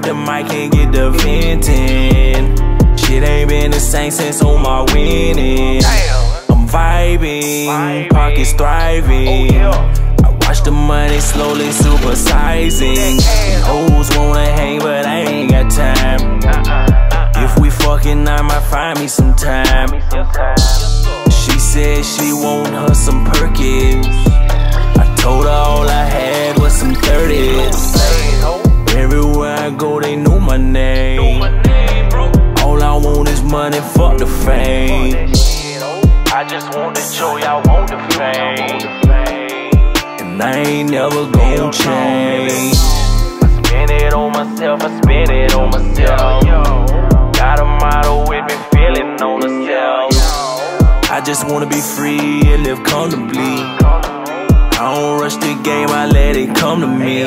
grab the mic and get the venting. Shit ain't been the same since on my winning. I'm vibing, pockets thriving. Oh, I watch the money slowly supersizing. Hoes wanna hang, but I ain't got time. Uh-uh. If we fucking, I might find me some time. She said she want her some Perkins. I told her all I had was some 30s. Money, fuck the fame. I just want the joy, I want the fame. And I ain't never gon' change. I spend it on myself, I spend it on myself. Got a model with me feeling on the self. I just wanna be free and live comfortably. I don't rush the game, I let it come to me.